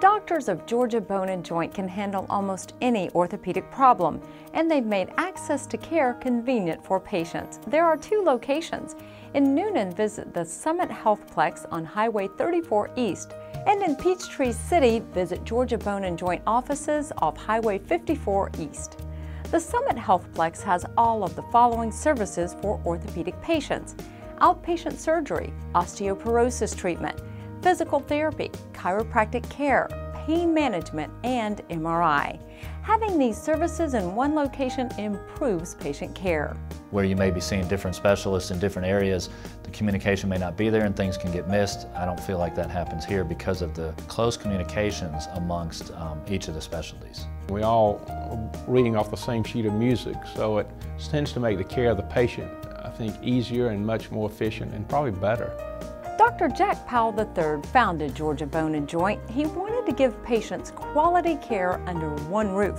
doctors of Georgia Bone and Joint can handle almost any orthopedic problem, and they've made access to care convenient for patients. There are two locations. In Newnan, visit the Summit Healthplex on Highway 34 East, and in Peachtree City, visit Georgia Bone and Joint offices off Highway 54 East. The Summit Healthplex has all of the following services for orthopedic patients outpatient surgery, osteoporosis treatment, physical therapy, chiropractic care, pain management, and MRI. Having these services in one location improves patient care. Where you may be seeing different specialists in different areas, the communication may not be there and things can get missed. I don't feel like that happens here because of the close communications amongst um, each of the specialties. We all are reading off the same sheet of music, so it tends to make the care of the patient, I think, easier and much more efficient and probably better. Dr. Jack Powell III founded Georgia Bone and Joint. He wanted to give patients quality care under one roof.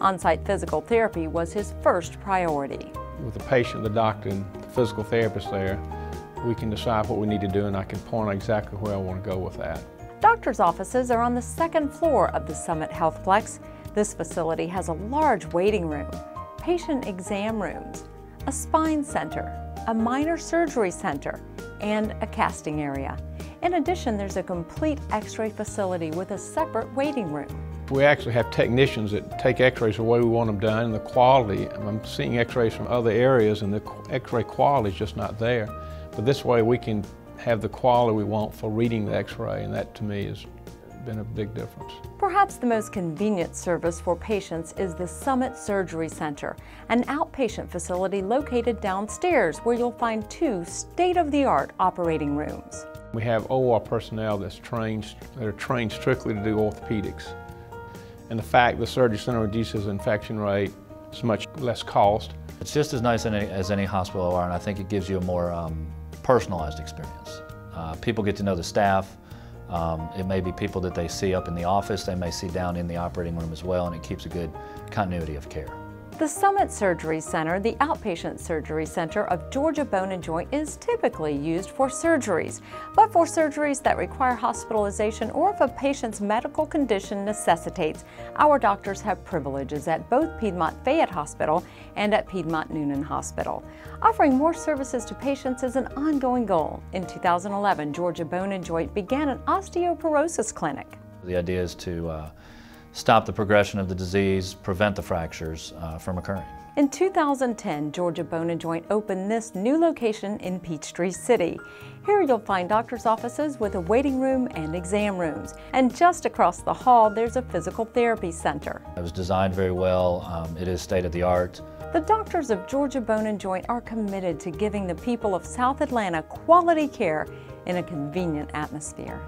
On-site physical therapy was his first priority. With the patient, the doctor, and the physical therapist there, we can decide what we need to do and I can point out exactly where I want to go with that. Doctors' offices are on the second floor of the Summit Healthplex. This facility has a large waiting room, patient exam rooms, a spine center, a minor surgery center, and a casting area. In addition, there's a complete x-ray facility with a separate waiting room. We actually have technicians that take x-rays the way we want them done and the quality, I'm seeing x-rays from other areas and the x-ray quality is just not there. But this way we can have the quality we want for reading the x-ray and that to me is been a big difference. Perhaps the most convenient service for patients is the Summit Surgery Center, an outpatient facility located downstairs where you'll find two state-of-the-art operating rooms. We have OR personnel that's trained, that are trained strictly to do orthopedics. And the fact the surgery center reduces infection rate it's much less cost. It's just as nice as any hospital OR, and I think it gives you a more um, personalized experience. Uh, people get to know the staff, um, it may be people that they see up in the office, they may see down in the operating room as well, and it keeps a good continuity of care. The Summit Surgery Center, the outpatient surgery center of Georgia Bone and Joint, is typically used for surgeries, but for surgeries that require hospitalization or if a patient's medical condition necessitates, our doctors have privileges at both Piedmont Fayette Hospital and at Piedmont Newnan Hospital. Offering more services to patients is an ongoing goal. In 2011, Georgia Bone and Joint began an osteoporosis clinic. The idea is to uh, stop the progression of the disease, prevent the fractures uh, from occurring. In 2010, Georgia Bone and Joint opened this new location in Peachtree City. Here you'll find doctor's offices with a waiting room and exam rooms. And just across the hall, there's a physical therapy center. It was designed very well. Um, it is state-of-the-art. The doctors of Georgia Bone and Joint are committed to giving the people of South Atlanta quality care in a convenient atmosphere.